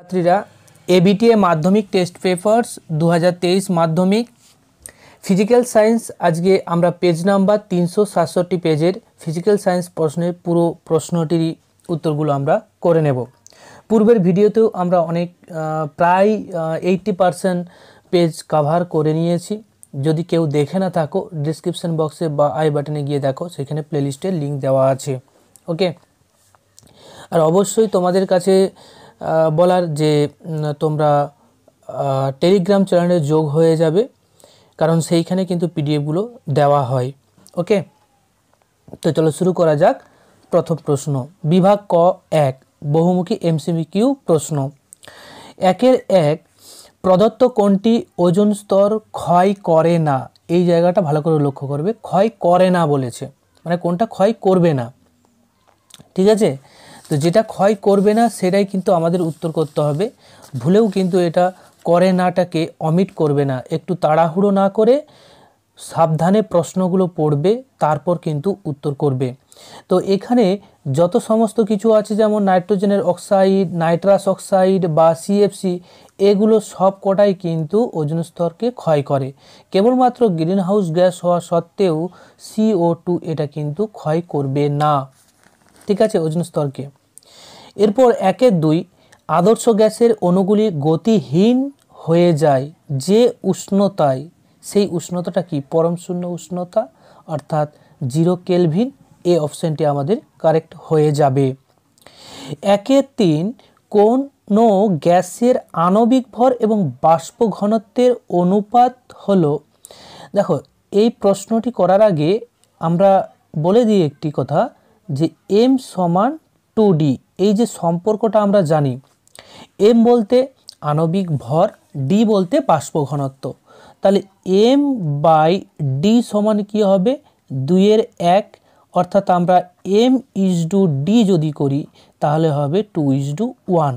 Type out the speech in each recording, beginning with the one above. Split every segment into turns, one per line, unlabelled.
ছাত্রীরা এবিটিএ মাধ্যমিক test papers দু হাজার তেইশ মাধ্যমিক। ফিজিক্যাল সায়েন্স আজকে আমরা পেজ নাম্বার তিনশো সাতষট্টি পেজের ফিজিক্যাল সায়েন্স প্রশ্নের পুরো প্রশ্নটিরই উত্তরগুলো আমরা করে নেব। পূর্বের ভিডিওতেও আমরা অনেক প্রায় এইটটি পারসেন্ট পেজ কাভার করে নিয়েছি। যদি কেউ দেখে না থাকো ডিসক্রিপশন বক্সে বা আই বাটনে গিয়ে দেখো, সেখানে প্লেলিস্টের লিঙ্ক দেওয়া আছে। ওকে আর অবশ্যই তোমাদের কাছে বলার যে তোমরা টেলিগ্রাম চ্যানেলে যোগ হয়ে যাবে, কারণ সেইখানে কিন্তু পিডিএফগুলো দেওয়া হয়। ওকে তো চলো শুরু করা যাক। প্রথম প্রশ্ন, বিভাগ ক এক, বহুমুখী এমসিমিকিউ প্রশ্ন। একের এক, প্রদত্ত কোনটি ওজন স্তর ক্ষয় করে না? এই জায়গাটা ভালো করে লক্ষ্য করবে। ক্ষয় করে না বলেছে। মানে কোনটা ক্ষয় করবে না। ঠিক আছে? তো যেটা ক্ষয় করবে না, সেটাই কিন্তু আমাদের উত্তর করতে হবে। ভুলেও কিন্তু এটা করে নাটাকে অমিট করবে না। একটু তাড়াহুড়ো না করে সাবধানে প্রশ্নগুলো পড়বে, তারপর কিন্তু উত্তর করবে। তো এখানে যত সমস্ত কিছু আছে, যেমন নাইট্রোজেনের অক্সাইড, নাইট্রাস অক্সাইড বা সিএফসি এগুলো সব কটাই কিন্তু ওজন স্তরকে ক্ষয় করে। কেবলমাত্র গ্রিন হাউস গ্যাস হওয়া সত্ত্বেও সিও টু এটা কিন্তু ক্ষয় করবে না। ঠিক আছে ওজন স্তরকে এরপর একের দুই, আদর্শ গ্যাসের অণুগুলি গতিহীন হয়ে যায় যে উষ্ণতায়। সেই উষ্ণতাটা কি? পরম শূন্য উষ্ণতা, অর্থাৎ জিরো কেলভিন, এ অপশানটি আমাদের কারেক্ট হয়ে যাবে। একের তিন, কোন গ্যাসের আণবিক ভর এবং বাষ্প ঘনত্বের অনুপাত হলো? দেখো, এই প্রশ্নটি করার আগে আমরা বলে দিই একটি কথা। যে এম সমান টু ডি এই যে সম্পর্কটা আমরা জানি এম বলতে আণবিক ভর ডি বলতে বাষ্প ঘনত্ব। তাহলে এম বাই ডি সমান কী হবে? দুইয়ের এক, অর্থাৎ আমরা এম ইজ ডু ডি যদি করি, তাহলে হবে টু ইজ ডু ওয়ান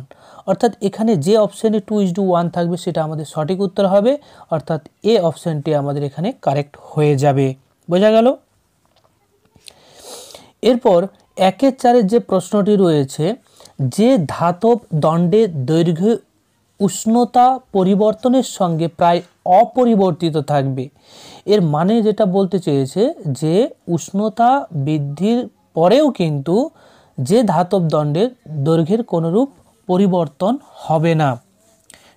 অর্থাৎ এখানে যে অপশানে টু ইজ ডু ওয়ান থাকবে, সেটা আমাদের সঠিক উত্তর হবে, অর্থাৎ এ অপশানটি আমাদের এখানে কারেক্ট হয়ে যাবে। বোঝা গেল? এরপর একের চারের যে প্রশ্নটি রয়েছে, যে ধাতব দণ্ডের দৈর্ঘ্য উষ্ণতা পরিবর্তনের সঙ্গে প্রায় অপরিবর্তিত থাকবে। এর মানে যেটা বলতে চেয়েছে যে উষ্ণতা বৃদ্ধির পরেও কিন্তু যে ধাতব দণ্ডের দৈর্ঘ্যের কোনোরূপ পরিবর্তন হবে না।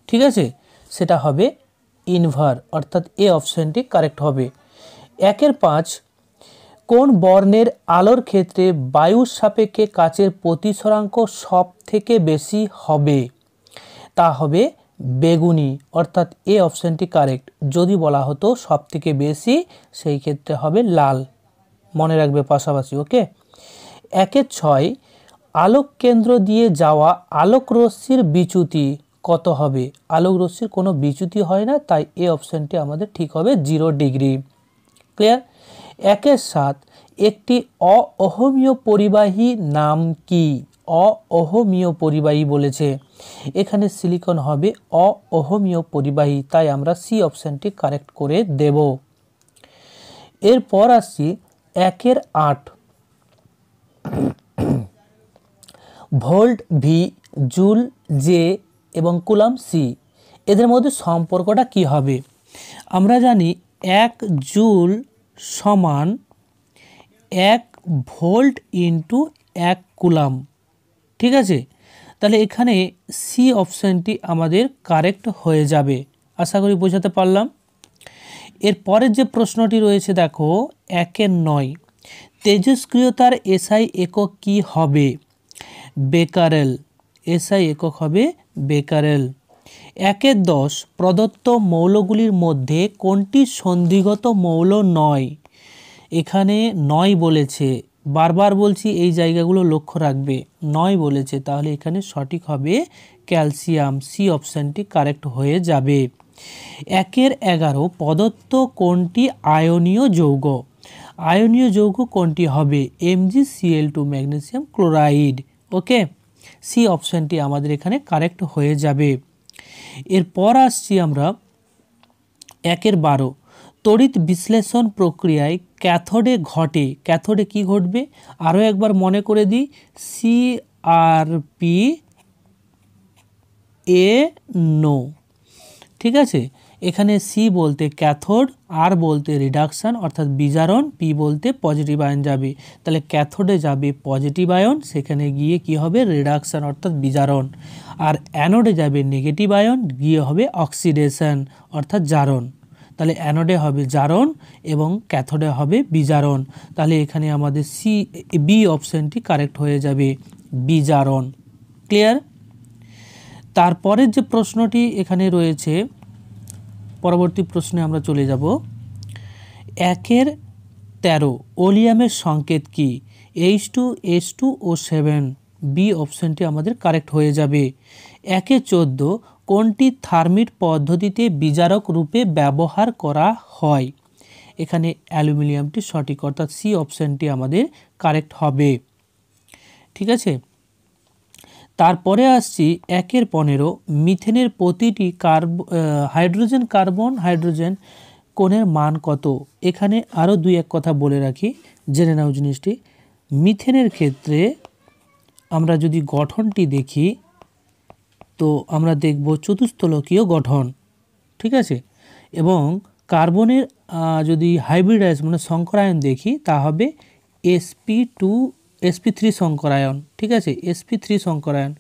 ঠিক আছে? সেটা হবে ইনভার অর্থাৎ এ অপশানটি কারেক্ট হবে। একের পাঁচ কোন বর্ণের আলোর ক্ষেত্রে বায়ুর সাপেক্ষে কাচের প্রতিসরাঙ্ক সব থেকে বেশি হবে? তা হবে বেগুনি, অর্থাৎ এ অপশানটি কারেক্ট। যদি বলা হতো সব থেকে বেশি, সেই ক্ষেত্রে হবে লাল। মনে রাখবে পাশাপাশি, ওকে? একের ছয়, আলোক কেন্দ্র দিয়ে যাওয়া আলোক রশ্মির বিচ্যুতি কত হবে? আলোক রশ্মির কোনো বিচ্যুতি হয় না, তাই এ অপশানটি আমাদের ঠিক হবে জিরো ডিগ্রি। ক্লিয়ার? একের সাত একটি অহমীয় পরিবাহী নাম কি? অহমীয় পরিবাহী বলেছে। এখানে সিলিকন হবে অহমীয় পরিবাহী, তাই আমরা সি অপশানটি কারেক্ট করে দেব। এরপর আসছি একের আট। ভোল্ট ভি জুল জে এবং কুলাম সি এদের মধ্যে সম্পর্কটা কি হবে? আমরা জানি এক, জুল সমান এক ভোল্ট ইন্টু এক কুলাম। ঠিক আছে? তাহলে এখানে সি অপশানটি আমাদের কারেক্ট হয়ে যাবে। আশা করি বোঝাতে পারলাম? এর পরের যে প্রশ্নটি রয়েছে, দেখো, একের নয়। তেজস্ক্রিয়তার এসআই একক কি হবে? বেকারেল। এসআই একক হবে বেকারেল। একের দশ প্রদত্ত মৌলগুলির মধ্যে কোনটি সন্ধিগত মৌল নয়? এখানে নয় বলেছে। বারবার বলছি এই জায়গাগুলো লক্ষ্য রাখবে। নয় বলেছে, তাহলে এখানে সঠিক হবে ক্যালসিয়াম। সি অপশানটি কারেক্ট হয়ে যাবে। একের এগারো প্রদত্ত কোনটি আয়নীয় যৌগ? আয়নীয় যৌগ কোনটি হবে? Mg Cl two magnesium chloride okay? C অপশানটি আমাদের এখানে কারেক্ট হয়ে যাবে। এরপর আসছি আমরা একের বারো। তড়িৎ বিশ্লেষণ প্রক্রিয়ায় ক্যাথোডে ঘটে। ক্যাথোডে কি ঘটবে? আরও একবার মনে করে দিই। C R P A no ঠিক আছে? এখানে সি বলতে ক্যাথোড আর বলতে রিডাকশান অর্থাৎ বিজারণ পি বলতে পজিটিভ আয়ন যাবে। তাহলে ক্যাথোডে যাবে পজিটিভ আয়ন সেখানে গিয়ে কি হবে? রিডাকশান অর্থাৎ বিজারণ। আর অ্যানোডে যাবে নেগেটিভ আয়ন গিয়ে হবে অক্সিডেশন অর্থাৎ জারণ। তাহলে অ্যানোডে হবে জারণ এবং ক্যাথোডে হবে বিজারণ। তাহলে এখানে আমাদের সি বি অপশানটি কারেক্ট হয়ে যাবে, বিজারণ। ক্লিয়ার তারপরের যে প্রশ্নটি এখানে রয়েছে পরবর্তী প্রশ্নে আমরা চলে যাব। একের তেরো, ওলিয়ামের সংকেত কি? H two S two O seven B অপশানটি আমাদের কারেক্ট হয়ে যাবে। একে চোদ্দ, কোনটি থার্মিট পদ্ধতিতে বিজারক রূপে ব্যবহার করা হয়? এখানে অ্যালুমিনিয়ামটি সঠিক, অর্থাৎ সি অপশানটি আমাদের কারেক্ট হবে। ঠিক আছে? তারপরে আসছি একের পনেরো, মিথেনের প্রতিটি কার্ব হাইড্রোজেন কার্বন, হাইড্রোজেন কোণের মান কত? এখানে আরও দুই এক কথা বলে রাখি, জেনে নাও জিনিসটি। মিথেনের ক্ষেত্রে আমরা যদি গঠনটি দেখি, তো আমরা দেখব চতুস্থলকীয় গঠন, ঠিক আছে? এবং কার্বনের যদি হাইব্রিডাইজ মানে সংকরায়ন দেখি, তা হবে এসপি টু এসপি থ্রি সংকরায়ন, ঠিক আছে? এসপি থ্রি সংকরায়ন,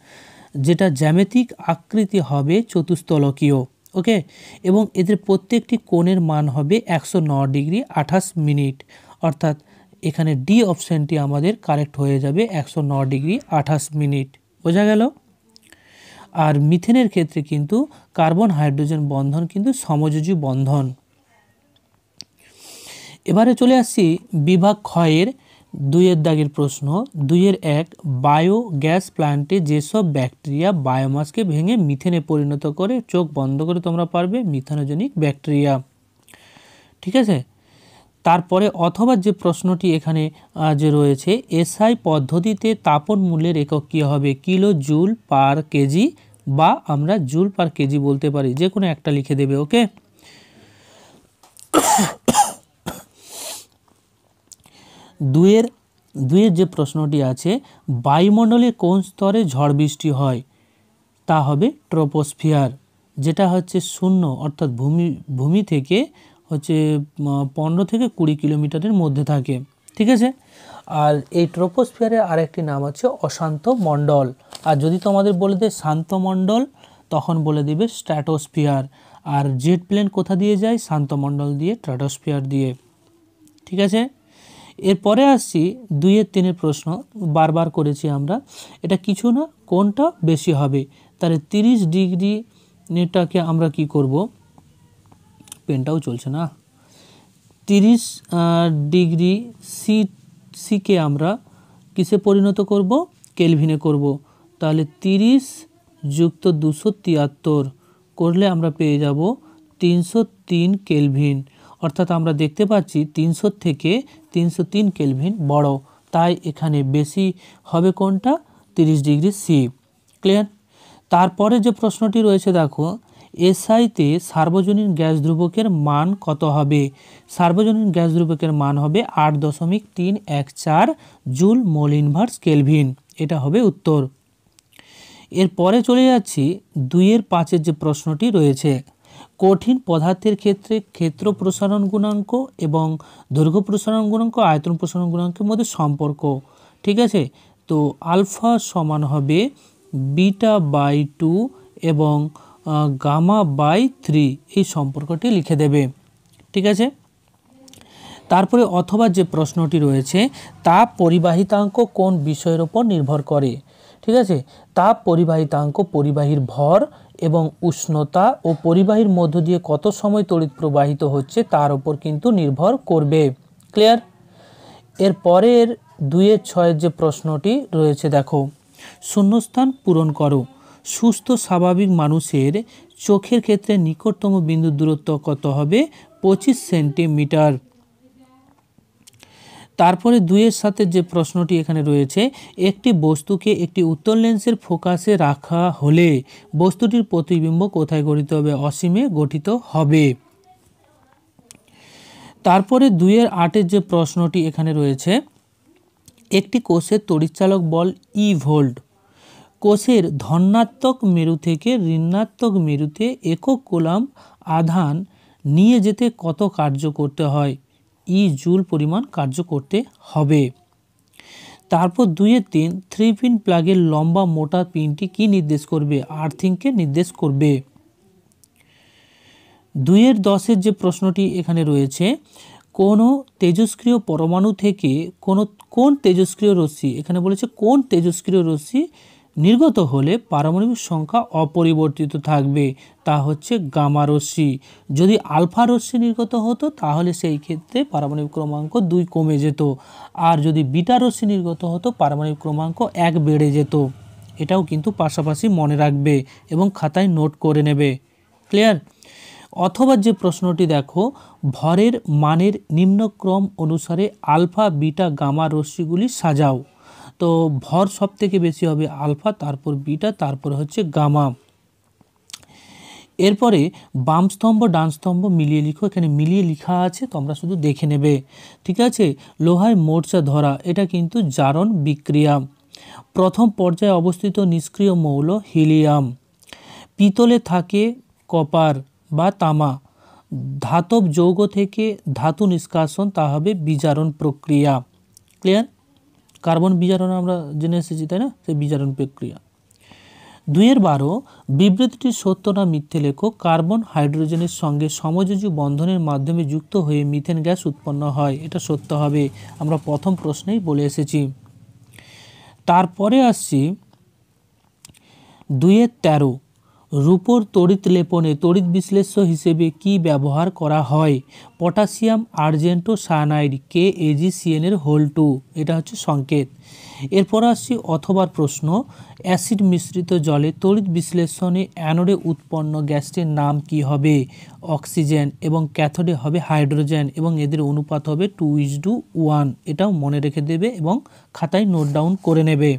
যেটা জ্যামিতিক আকৃতি হবে চতুস্থলকীয় ওকে এবং এদের প্রত্যেকটি কোণের মান হবে একশো ন ডিগ্রি আঠাশ মিনিট, অর্থাৎ এখানে ডি অপশানটি আমাদের কারেক্ট হয়ে যাবে একশো ন ডিগ্রি আঠাশ মিনিট, বোঝা গেল? আর মিথেনের ক্ষেত্রে কিন্তু কার্বন হাইড্রোজেন বন্ধন কিন্তু সমযোজী বন্ধন। এবারে চলে আসছি বিভাগ ক্ষয়ের দুইয়ের দাগের প্রশ্ন, দুইয়ের এক বায়ো গ্যাস প্ল্যান্টে যেসব ব্যাকটেরিয়া বায়োমাসকে ভেঙে মিথেনে পরিণত করে, চোখ বন্ধ করে তোমরা পারবে মিথানোজেনিক ব্যাকটেরিয়া। ঠিক আছে? তারপরে অথবা যে প্রশ্নটি এখানে যে রয়েছে, এসআই পদ্ধতিতে তাপন মূল্যের একক কী হবে? কিলো জুল পার কেজি বা আমরা জুল পার কেজি বলতে পারি যে কোনো একটা লিখে দেবে, ওকে? দুয়ের দুয়ের যে প্রশ্নটি আছে, বায়ুমণ্ডলে কোন স্তরে ঝড় বৃষ্টি হয়? তা হবে ট্রোপোস্ফিয়ার, যেটা হচ্ছে শূন্য, অর্থাৎ ভূমি ভূমি থেকে হচ্ছে পনেরো থেকে কুড়ি কিলোমিটারের মধ্যে থাকে। ঠিক আছে? আর এই ট্রোপোস্ফিয়ারের আরেকটি নাম হচ্ছে অশান্ত মণ্ডল। আর যদি তোমাদের বলে দেয় শান্ত মণ্ডল, তখন বলে দিবে স্ট্র্যাটোস্ফিয়ার। আর জেট প্লেন কোথা দিয়ে যায়? শান্তমণ্ডল দিয়ে ট্র্যাটোস্ফিয়ার দিয়ে। ঠিক আছে? এরপরে আসছি দুইয়ের তিনের প্রশ্ন, বারবার করেছি আমরা। এটা কিছু না, কোনটা বেশি হবে? তাহলে তিরিশ ডিগ্রি নেটটাকে আমরা কি করব? পেনটাও চলছে না। তিরিশ ডিগ্রি সি, সিকে আমরা কিসে পরিণত করব? কেলভিনে করব। তাহলে তিরিশ যুক্ত দুশো তিয়াত্তর করলে আমরা পেয়ে যাব তিনশো তিন কেলভিন। অর্থাৎ আমরা দেখতে পাচ্ছি তিনশো থেকে তিনশো তিন কেলভিন বড়। তাই এখানে বেশি হবে কোনটা? তিরিশ ডিগ্রি সি ক্লিয়ার তারপরে যে প্রশ্নটি রয়েছে, দেখো এসআইতে সার্বজনীন গ্যাস ধ্রুবকের মান কত হবে? সার্বজনীন গ্যাস ধ্রুবকের মান হবে আট দশমিক তিন এক চার জুল মোল ইনভার্স কেলভিন। এটা হবে উত্তর। এরপরে চলে যাচ্ছি দুইয়ের পাঁচের যে প্রশ্নটি রয়েছে। কঠিন পদার্থের ক্ষেত্রে ক্ষেত্র প্রসারণ গুণাঙ্ক এবং দৈর্ঘ্য প্রসারণ গুণাঙ্ক, আয়তন প্রসারণ গুণাঙ্কের মধ্যে সম্পর্ক। ঠিক আছে? তো আলফা সমান হবে বিটা বাই টু এবং গামা বাই থ্রি এই সম্পর্কটি লিখে দেবে। ঠিক আছে? তারপরে অথবা যে প্রশ্নটি রয়েছে তাপ পরিবাহিতাঙ্ক কোন বিষয়ের ওপর নির্ভর করে? ঠিক আছে? তাপ পরিবাহিতাঙ্ক পরিবাহীর ভর এবং উষ্ণতা ও পরিবাহীর মধ্য দিয়ে কত সময় তড়িৎ প্রবাহিত হচ্ছে তার ওপর কিন্তু নির্ভর করবে। ক্লিয়ার? এর পরের দুইয়ের ছয়ের যে প্রশ্নটি রয়েছে, দেখো। শূন্যস্থান পূরণ করো। সুস্থ, স্বাভাবিক মানুষের চোখের ক্ষেত্রে নিকটতম বিন্দুর দূরত্ব কত হবে? পঁচিশ সেন্টিমিটার। তারপরে দুইয়ের সাথে যে প্রশ্নটি এখানে রয়েছে, একটি বস্তুকে একটি উত্তর লেন্সের ফোকাসে রাখা হলে বস্তুটির প্রতিবিম্ব কোথায় গঠিত হবে? অসীমে গঠিত হবে। তারপরে দুইয়ের আটের যে প্রশ্নটি এখানে রয়েছে, একটি কোষের তড়িৎচালক বল ই ভোল্ট কোষের ধনাত্মক মেরু থেকে ঋণাত্মক মেরুতে একক কোলাম আধান নিয়ে যেতে কত কার্য করতে হয়? ই জুল পরিমাণ কার্য করতে হবে। তারপর দুইয়ের তিন থ্রি পিন প্লাগের লম্বা মোটা পিনটি কি নির্দেশ করবে? আর্থিংকে নির্দেশ করবে। দুইয়ের দশের যে প্রশ্নটি এখানে রয়েছে, কোনো তেজস্ক্রিয় পরমাণু থেকে কোনো, কোন তেজস্ক্রিয় রশ্মি, এখানে বলেছে কোন তেজস্ক্রিয় রশ্মি নির্গত হলে পারমাণবিক সংখ্যা অপরিবর্তিত থাকবে, তা হচ্ছে গামা রশ্মি। যদি আলফা রশ্মি নির্গত হতো, তাহলে সেই ক্ষেত্রে পারমাণবিক ক্রমাঙ্ক দুই কমে যেত। আর যদি বিটা রশ্মি নির্গত হতো, পারমাণবিক ক্রমাঙ্ক এক বেড়ে যেত। এটাও কিন্তু পাশাপাশি মনে রাখবে এবং খাতায় নোট করে নেবে। ক্লিয়ার? অথবা যে প্রশ্নটি দেখো, ভরের মানের নিম্নক্রম অনুসারে আলফা, বিটা, গামা রশ্মিগুলি সাজাও। তো ভর সব থেকে বেশি হবে আলফা, তারপর বিটা, তারপর হচ্ছে গামা। এরপরে বাম স্তম্ভ, ডান স্তম্ভ মিলিয়ে লিখো। এখানে মিলিয়ে লেখা আছে, তোমরা শুধু দেখে নেবে। ঠিক আছে? লোহায় মোর্চা ধরা, এটা কিন্তু জারণ বিক্রিয়া। প্রথম পর্যায়ে অবস্থিত নিষ্ক্রিয় মৌল হিলিয়াম। পিতলে থাকে কপার বা তামা। ধাতব যৌগ থেকে ধাতু নিষ্কাশন, তা হবে বিজারণ প্রক্রিয়া। ক্লিয়ার? কার্বন বিজারণ আমরা জেনে এসেছি, তাই না? সেই বিজারণ প্রক্রিয়া। দুইয়ের বারো, বিবৃতিটি সত্য না মিথ্যে লেখো কার্বন হাইড্রোজেনের সঙ্গে সমযোজী বন্ধনের মাধ্যমে যুক্ত হয়ে মিথেন গ্যাস উৎপন্ন হয়, এটা সত্য হবে, আমরা প্রথম প্রশ্নেই বলে এসেছি। তারপরে আসছি দুইয়ের তেরো রূপোর তড়িৎ লেপনে তড়িৎ বিশ্লেষ্য হিসেবে কি ব্যবহার করা হয়? পটাশিয়াম, আর্জেন্টো, সায়ানাইড কে এজিসিএনের হোল টু এটা হচ্ছে সংকেত। এরপর আসছি অথবার প্রশ্ন। অ্যাসিড মিশ্রিত জলে তড়িৎ বিশ্লেষণে অ্যানোডে উৎপন্ন গ্যাসটির নাম কি হবে? অক্সিজেন এবং ক্যাথোডে হবে হাইড্রোজেন এবং এদের অনুপাত হবে টু ইজ টু ওয়ান এটাও মনে রেখে দেবে এবং খাতায় নোট ডাউন করে নেবে।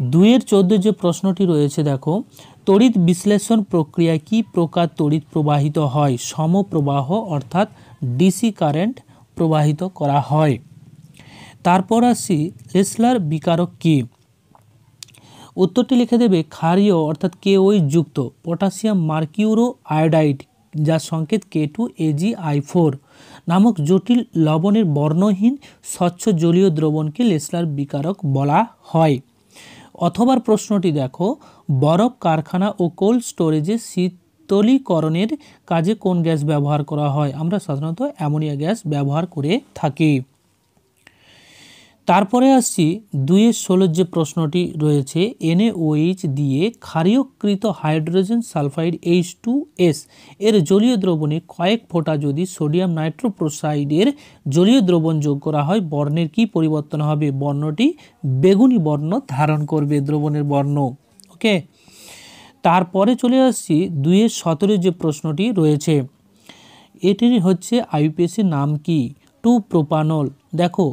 দুইয়ের চোদ্দ যে প্রশ্নটি রয়েছে, দেখো, তড়িৎ বিশ্লেষণ প্রক্রিয়ায় কি প্রকার তড়িৎ প্রবাহিত হয়? সমপ্রবাহ, অর্থাৎ ডিসি কারেন্ট প্রবাহিত করা হয়। তারপর আসি লেসলার বিকারক কি? উত্তরটি লিখে দেবে, ক্ষারীয়, অর্থাৎ কে ওই যুক্ত, পটাশিয়াম মার্কিউরো আয়োডাইড, যার সংকেত K two Ag I four নামক জটিল লবণের বর্ণহীন স্বচ্ছ জলীয় দ্রবণকে লেসলার বিকারক বলা হয়। অথবার প্রশ্নটি দেখো, বরফ কারখানা ও কোল্ড স্টোরেজে শীতলীকরণের কাজে কোন গ্যাস ব্যবহার করা হয়? আমরা সাধারণত অ্যামোনিয়া গ্যাস ব্যবহার করে থাকি। তারপরে আসছি দুইয়ের ষোলোর যে প্রশ্নটি রয়েছে এনএওএইচ দিয়ে ক্ষারীয়কৃত hydrogen sulphide H two S এর জলীয় দ্রবণে কয়েক ফোঁটা যদি সোডিয়াম নাইট্রোপ্রোসাইডের জলীয় দ্রবণ যোগ করা হয়, বর্ণের কি পরিবর্তন হবে? বর্ণটি বেগুনি বর্ণ ধারণ করবে দ্রবণের বর্ণ। ওকে তারপরে চলে আসছি দুইয়ের সতেরো যে প্রশ্নটি রয়েছে। এটির হচ্ছে আইপিএসির নাম কি? টু প্রোপানল দেখো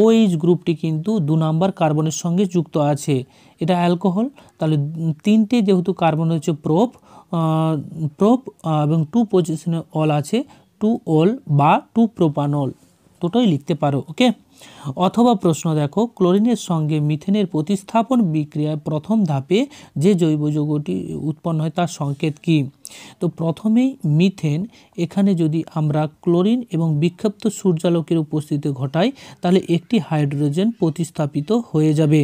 ওএইচ গ্রুপটি কিন্তু দু নাম্বার কার্বনের সঙ্গে যুক্ত আছে। এটা অ্যালকোহল, তাহলে তিনটে যেহেতু কার্বন হচ্ছে প্রোপ প্রোপ এবং টু পজিশনে অল আছে টু অল বা টু প্রোপানল দুটোই লিখতে পারো ওকে অথবা প্রশ্ন দেখো ক্লোরিনের সঙ্গে মিথেনের প্রতিস্থাপন বিক্রিয়ায় প্রথম ধাপে যে জৈব যৌগটি উৎপন্ন হয় তার সংকেত কি? তো প্রথমেই মিথেন, এখানে যদি আমরা ক্লোরিন এবং বিক্ষিপ্ত সূর্যালোকের উপস্থিতি ঘটাই, তাহলে একটি হাইড্রোজেন প্রতিস্থাপিত হয়ে যাবে।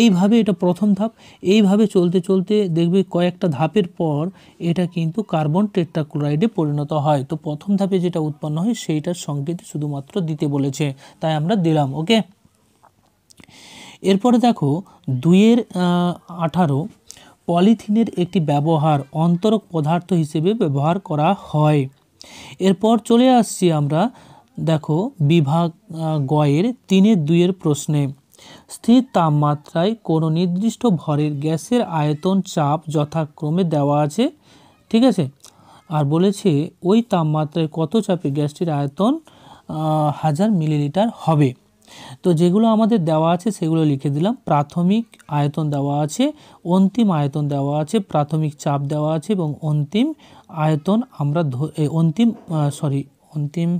এইভাবে এটা প্রথম ধাপ। এইভাবে চলতে চলতে দেখবে কয়েকটা ধাপের পর এটা কিন্তু কার্বন টেট্রাক্লোরাইডে পরিণত হয়। তো প্রথম ধাপে যেটা উৎপন্ন হয়, সেইটার সংকেত শুধুমাত্র দিতে বলেছে। তাই আমরা দিলাম, ওকে? এরপরে দেখো, দুইয়ের আঠারো পলিথিনের একটি ব্যবহার অন্তরক পদার্থ হিসেবে ব্যবহার করা হয়। এরপর চলে আসছি আমরা, দেখো, বিভাগ গয়ের তিনের দুইয়ের প্রশ্নে। স্থির তাপমাত্রায় কোনো নির্দিষ্ট ভরের গ্যাসের আয়তন চাপ যথাক্রমে দেওয়া আছে, ঠিক আছে? আর বলেছে, ওই তাপমাত্রায় কত চাপে গ্যাসটির আয়তন হাজার মিলিলিটার হবে? তো যেগুলো আমাদের দেওয়া আছে সেগুলো লিখে দিলাম। প্রাথমিক আয়তন দেওয়া আছে, অন্তিম আয়তন দেওয়া আছে, প্রাথমিক চাপ দেওয়া আছে এবং অন্তিম আয়তন আমরা অন্তিম সরি অন্তিম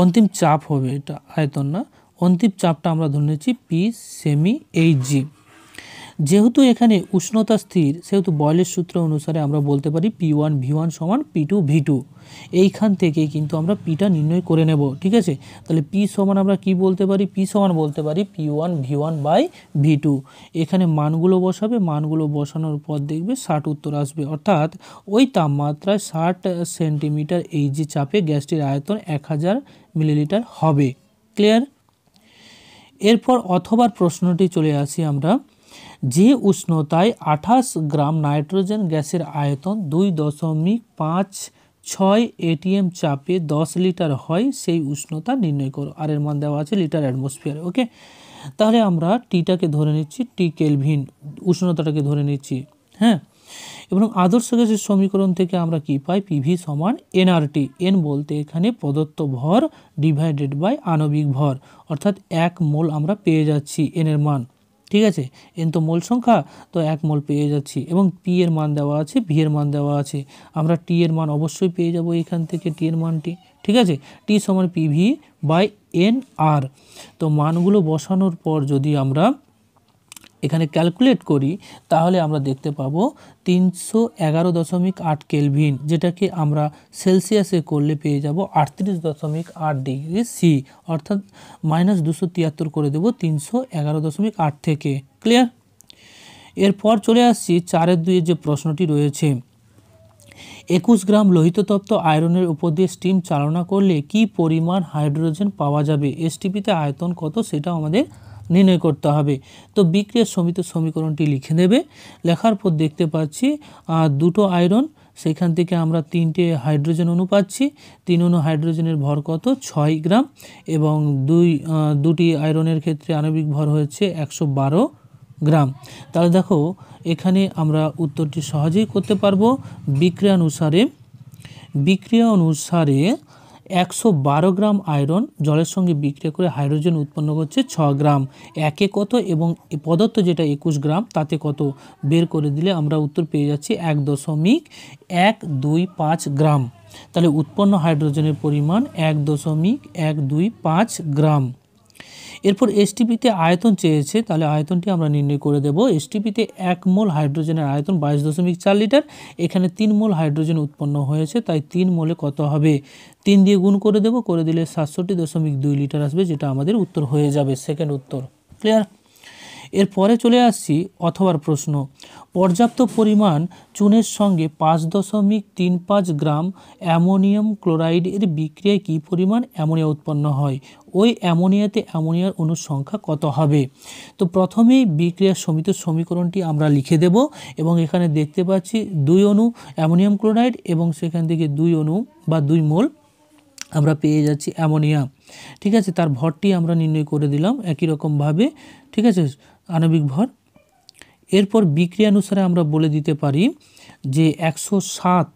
অন্তিম চাপ হবে এটা, আয়তন না। অন্তিম চাপটা আমরা ধরে নিচ্ছি পি সেমি এইচ জি যেহেতু এখানে উষ্ণতা স্থির, সেহেতু বয়লের সূত্র অনুসারে আমরা বলতে পারি পি ওয়ান, ভি ওয়ান সমান পি টু, ভি টু। এইখান থেকেই কিন্তু আমরা পিটা নির্ণয় করে নেব, ঠিক আছে? তাহলে পি সমান আমরা কি বলতে পারি? পি সমান বলতে পারি P one, V one by V two. এখানে মানগুলো বসাবে, মানগুলো বসানোর পর দেখবে ষাট উত্তর আসবে। অর্থাৎ ওই তাপমাত্রায় ষাট সেন্টিমিটার এই যে চাপে গ্যাসটির আয়তন এক হাজার মিলিলিটার হবে। ক্লিয়ার? এরপর অথবার প্রশ্নটি চলে আসি আমরা। যে উষ্ণতায় আঠাশ গ্রাম নাইট্রোজেন গ্যাসের আয়তন দুই দশমিক পাঁচ ছয় এটিএম চাপে দশ লিটার হয়, সেই উষ্ণতা নির্ণয় করো। আর এর মান দেওয়া আছে লিটার অ্যাটমসফিয়ার, ওকে? তাহলে আমরা টিটাকে ধরে নিচ্ছি, টি কেলভিন, উষ্ণতাটাকে ধরে নিচ্ছি হ্যাঁ? এবং আদর্শ গ্যাসের সমীকরণ থেকে আমরা কি পাই? পিভি সমান এনআরটি এন বলতে এখানে প্রদত্ত ভর ডিভাইডেড বাই আণবিক ভর, অর্থাৎ এক মোল আমরা পেয়ে যাচ্ছি এনের মান। ঠিক আছে? এন তো মোল সংখ্যা, তো এক মোল পেয়ে যাচ্ছি। এবং পি এর মান দেওয়া আছে ভি এর মান দেওয়া আছে। আমরা টি এর মান অবশ্যই পেয়ে যাব এখান থেকে টি এর মানটি, ঠিক আছে? টি সমান পিভি বাই এন আর তো মানগুলো বসানোর পর যদি আমরা এখানে ক্যালকুলেট করি, তাহলে আমরা দেখতে পাবো তিনশো এগারো দশমিক আট কেলভিন, যেটাকে আমরা সেলসিয়াসে করলে পেয়ে যাব আটত্রিশ দশমিক আট ডিগ্রি সি অর্থাৎ মাইনাস দুশো তিয়াত্তর করে দেবো তিনশো এগারো দশমিক আট থেকে। ক্লিয়ার এরপর চলে আসছি চারের দুইয়ের যে প্রশ্নটি রয়েছে। একুশ গ্রাম লোহিত তপ্ত আয়রনের উপর দিয়ে স্টিম চালনা করলে কি পরিমাণ হাইড্রোজেন পাওয়া যাবে? এসটিপিতে আয়তন কত? সেটাও আমাদের নির্ণয় করতে হবে। তো বিক্রিয়ার সমিত সমীকরণটি লিখে দেবে লেখার পর দেখতে পাচ্ছি দুটো আয়রন, সেখান থেকে আমরা তিনটে হাইড্রোজেন অণু পাচ্ছি। তিন অণু হাইড্রোজেনের ভর কত? ছয় গ্রাম। এবং দুই দুটি আয়রনের ক্ষেত্রে আণবিক ভর হয়েছে একশো বারো গ্রাম। তাহলে দেখো, এখানে আমরা উত্তরটি সহজেই করতে পারব। বিক্রিয়া অনুসারে বিক্রিয়া অনুসারে একশো বারো গ্রাম আয়রন জলের সঙ্গে বিক্রিয়া করে হাইড্রোজেন উৎপন্ন করছে ছ গ্রাম। একে কত এবং পদার্থ যেটা একুশ গ্রাম, তাতে কত? বের করে দিলে আমরা উত্তর পেয়ে যাচ্ছি এক দশমিক এক দুই পাঁচ গ্রাম। তাহলে উৎপন্ন হাইড্রোজেনের পরিমাণ এক দশমিক এক দুই পাঁচ গ্রাম। এরপর এসটিপিতে আয়তন চেয়েছে, তাহলে আয়তনটি আমরা নির্ণয় করে দেব। এসটিপিতে এক মোল হাইড্রোজেনের আয়তন বাইশ দশমিক চার লিটার, এখানে তিন মোল হাইড্রোজেন উৎপন্ন হয়েছে, তাই তিন মোলে কত হবে? তিন দিয়ে গুণ করে দেব, করে দিলে সাতষট্টি দশমিক দুই লিটার আসবে, যেটা আমাদের উত্তর হয়ে যাবে সেকেন্ড উত্তর। ক্লিয়ার এরপরে চলে আসছি অথবার প্রশ্ন। পর্যাপ্ত পরিমাণ চুনের সঙ্গে পাঁচ দশমিক তিন পাঁচ গ্রাম অ্যামোনিয়াম ক্লোরাইডের বিক্রিয়ায় কী পরিমাণ অ্যামোনিয়া উৎপন্ন হয়? ওই অ্যামোনিয়াতে অ্যামোনিয়ার অণুর সংখ্যা কত হবে? তো প্রথমেই বিক্রিয়ার সমিত সমীকরণটি আমরা লিখে দেব এবং এখানে দেখতে পাচ্ছি দুই অণু অ্যামোনিয়াম ক্লোরাইড এবং সেখান থেকে দুই অণু বা দুই মোল আমরা পেয়ে যাচ্ছি অ্যামোনিয়া। ঠিক আছে? তার ভরটি আমরা নির্ণয় করে দিলাম একই রকমভাবে। ঠিক আছে? আণবিক ভর। এরপর বিক্রিয়ানুসারে আমরা বলে দিতে পারি যে একশো সাত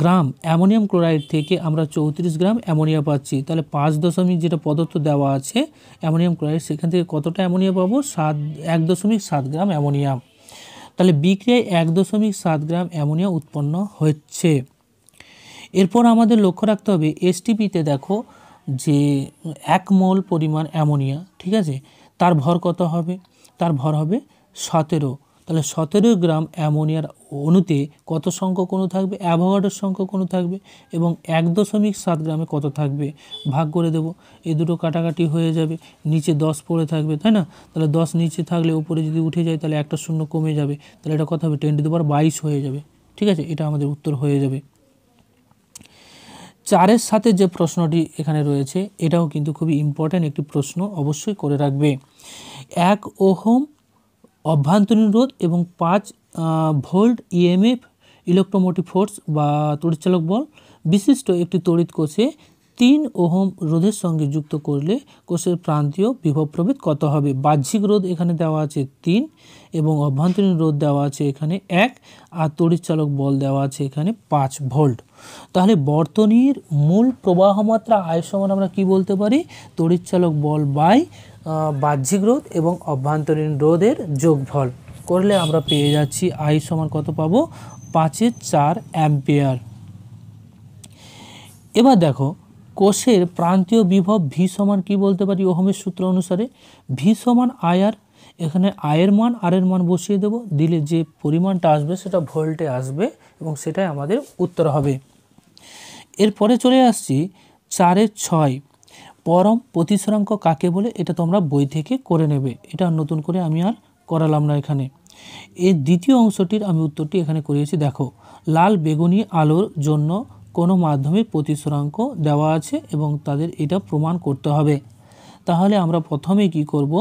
গ্রাম অ্যামোনিয়াম ক্লোরাইড থেকে আমরা চৌত্রিশ গ্রাম অ্যামোনিয়া পাচ্ছি। তাহলে পাঁচ দশমিক যেটা পদার্থ দেওয়া আছে, অ্যামোনিয়াম ক্লোরাইড, সেখান থেকে কতটা অ্যামোনিয়া পাবো? সাত, এক দশমিক সাত গ্রাম অ্যামোনিয়া। তাহলে বিক্রিয়ায় এক দশমিক সাত গ্রাম অ্যামোনিয়া উৎপন্ন হচ্ছে। এরপর আমাদের লক্ষ্য রাখতে হবে এসটিপিতে দেখো যে এক মোল পরিমাণ অ্যামোনিয়া, ঠিক আছে? তার ভর কত হবে? তার ভর হবে সতেরো। তাহলে সতেরো গ্রাম অ্যামোনিয়ার অণুতে কত সংখ্যক অণু থাকবে? অ্যাভোগাডোর সংখ্যক অণু থাকবে এবং এক দশমিক সাত গ্রামে কত থাকবে? ভাগ করে দেব। এই দুটো কাটাকাটি হয়ে যাবে। নিচে দশ পড়ে থাকবে, তাই না? তাহলে দশ নিচে থাকলে উপরে যদি উঠে যায়, তাহলে একটা শূন্য কমে যাবে। তাহলে এটা কত হবে? টেন টু দেবার বাইশ হয়ে যাবে। ঠিক আছে? এটা আমাদের উত্তর হয়ে যাবে। চারের সাথে যে প্রশ্নটি এখানে রয়েছে, এটাও কিন্তু খুবই ইম্পর্ট্যান্ট একটি প্রশ্ন অবশ্যই করে রাখবে। এক ওহম অভ্যন্তরীণ রোধ এবং পাঁচ ভোল্ট ইএমএফ ইলেকট্রোমোটিভ ফোর্স বা তড়িৎচালক বল বিশিষ্ট একটি তড়িৎ কোষে তিন ওহম রোধের সঙ্গে যুক্ত করলে কোষের প্রান্তীয় বিভব প্রভেদ কত হবে? বাহ্যিক রোধ এখানে দেওয়া আছে তিন এবং অভ্যন্তরীণ রোধ দেওয়া আছে এখানে এক আর তড়িৎচালক বল দেওয়া আছে এখানে পাঁচ ভোল্ট। তাহলে বর্তনীর মূল প্রবাহ মাত্রা আয় সমান আমরা কি বলতে পারি? তড়িৎচালক বল বাই বাহ্যিক রোধ এবং অভ্যন্তরীণ রোধের যোগফল। করলে আমরা পেয়ে যাচ্ছি আই সমান কত পাবো? পাঁচের চার অ্যাম্পিয়ার। এবার দেখো কোষের প্রান্তীয় বিভব ভি সমান কি বলতে পারি ওহমের সূত্র অনুসারে? ভি সমান আয়ার এখানে আয়ের মান আর এর মান বসিয়ে দেব। দিলে যে পরিমাণটা আসবে সেটা ভোল্টে আসবে এবং সেটাই আমাদের উত্তর হবে। এরপরে চলে আসছি চারের ছয়। পরম প্রতিসরাঙ্ক কাকে বলে? এটা তোমরা বই থেকে করে নেবে। এটা নতুন করে আমি আর করালাম না এখানে। এর দ্বিতীয় অংশটির আমি উত্তরটি এখানে করিয়েছি। দেখো, লাল বেগুনি আলোর জন্য কোনো মাধ্যমে প্রতিসরাঙ্ক দেওয়া আছে এবং তাদের এটা প্রমাণ করতে হবে। তাহলে আমরা প্রথমে কি করব?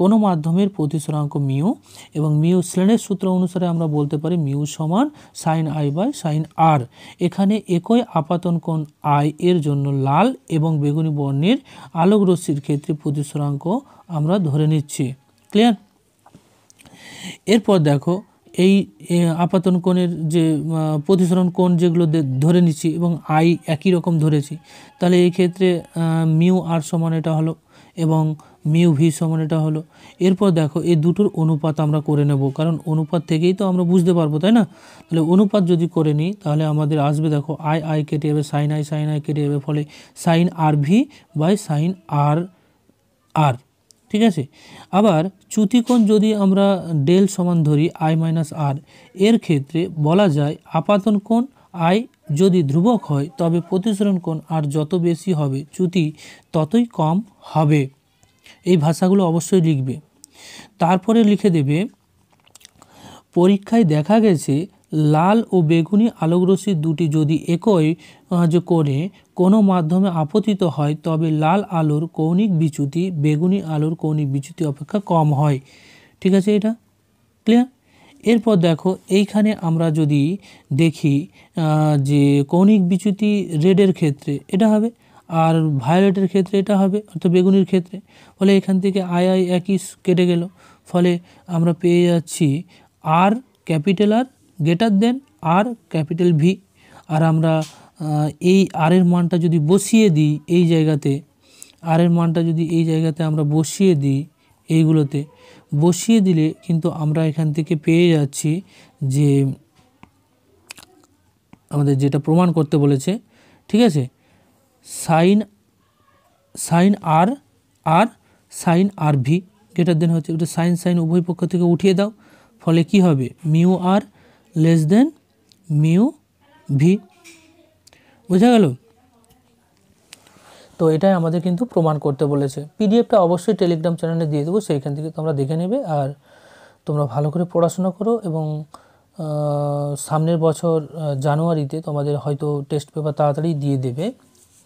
কোনো মাধ্যমের প্রতিসরাঙ্ক মিউ এবং মিউ শ্রেণের সূত্র অনুসারে আমরা বলতে পারি মিউ সমান sine i by sine r এখানে একই আপাতন কোণ আই এর জন্য লাল এবং বেগুনি বর্ণের আলোক রশ্মির ক্ষেত্রে প্রতিসরাঙ্ক আমরা ধরে নিচ্ছি। ক্লিয়ার এরপর দেখো এই আপাতন কোণের যে প্রতিসরণ কোণ যেগুলো ধরে নিচ্ছি এবং আই একই রকম ধরেছি, তাহলে এই ক্ষেত্রে মিউ আর সমান এটা হলো এবং মিউ ভি সমান এটা হলো। এরপর দেখো, এই দুটোর অনুপাত আমরা করে নেব, কারণ অনুপাত থেকেই তো আমরা বুঝতে পারব, তাই না? তাহলে অনুপাত যদি করে নিই, তাহলে আমাদের আসবে দেখো, আই আই কেটে যাবে, সাইন আই সাইন আই কেটে যাবে, ফলে sine r v by sine r r. ঠিক আছে? আবার চ্যুতিকোণ যদি আমরা ডেল সমান ধরি আই মাইনাস আর এর ক্ষেত্রে বলা যায় আপাতন কোণ আই যদি ধ্রুবক হয়, তবে প্রতিসরণ কোণ আর যত বেশি হবে চ্যুতি ততই কম হবে। এই ভাষাগুলো অবশ্যই লিখবে। তারপরে লিখে দেবে, পরীক্ষায় দেখা গেছে, লাল ও বেগুনি আলোকরশ্মি দুটি যদি একই করে কোনো মাধ্যমে আপতিত হয়, তবে লাল আলোর কৌণিক বিচ্যুতি, বেগুনি আলোর কৌণিক বিচ্যুতি অপেক্ষা কম হয়। ঠিক আছে এটা? ক্লিয়ার এরপর দেখো, এইখানে আমরা যদি দেখি যে কৌণিক বিচ্যুতি রেডের ক্ষেত্রে এটা হবে, আর ভায়োলেটের ক্ষেত্রে এটা হবে, অর্থাৎ বেগুনির ক্ষেত্রে। ফলে এখান থেকে আই আই একই কেটে গেল। ফলে আমরা পেয়ে যাচ্ছি r capital R greater than r capital V r আমরা এই আরের মানটা যদি বসিয়ে দিই এই জায়গাতে আরের মানটা যদি এই জায়গাতে আমরা বসিয়ে দিই এইগুলোতে, বসিয়ে দিলে কিন্তু আমরা এখান থেকে পেয়ে যাচ্ছি যে আমাদের যেটা প্রমাণ করতে বলেছে, ঠিক আছে? Sine sine r r sine r v greater than হচ্ছে ওটা সাইন সাইন উভয় পক্ষ থেকে উঠিয়ে দাও, ফলে কি হবে? Mu R less than mu V বোঝা গেল? তো এটাই আমাদের কিন্তু প্রমাণ করতে বলেছে। পিডিএফটা অবশ্যই টেলিগ্রাম চ্যানেলে দিয়ে দেবো, সেইখান থেকে তোমরা দেখে নেবে। আর তোমরা ভালো করে পড়াশোনা করো এবং সামনের বছর জানুয়ারিতে তোমাদের হয়তো টেস্ট পেপার তাড়াতাড়ি দিয়ে দেবে।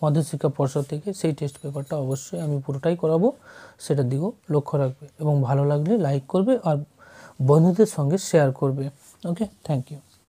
মধ্যশিক্ষা পর্ষদ থেকে সেই টেস্ট পেপারটা অবশ্যই আমি পুরোটাই করাবো, সেটার দিকেও লক্ষ্য রাখবে এবং ভালো লাগলে লাইক করবে আর বন্ধুদের সঙ্গে শেয়ার করবে। Okay thank you